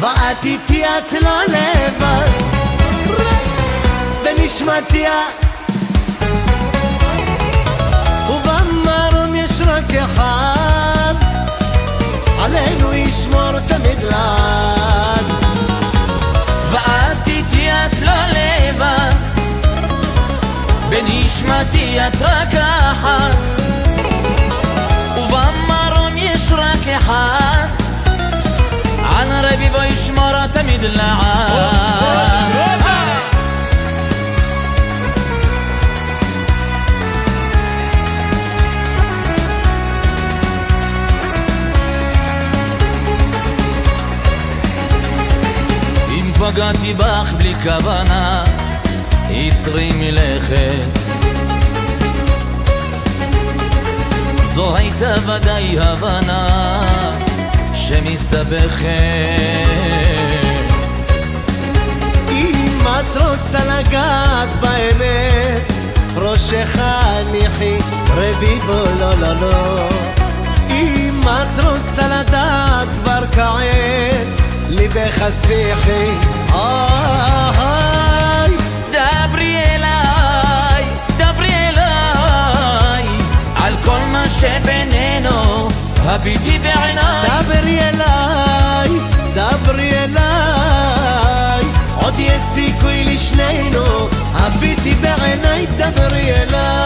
ואת איתי את לא לבד בנשמתי ובמרום יש רק אחד עלינו ישמור תמיד לעד. ואת איתי את לא לבד בנשמתי את רק אחת על רביבו ישמור תמיד לעד אם פגעתי בך בלי כוונה יצרי מלכת זו הייתה ודאי הבנה שמסתבכת אם את רוצה לגעת באמת ראשך הניחי רביבו לא לא לא אם את רוצה לדעת כבר כעת ליבך שיחי אוי דברי אליי, דברי אליי על כל מה שבינינו, הביטי בעיניי יש סיכוי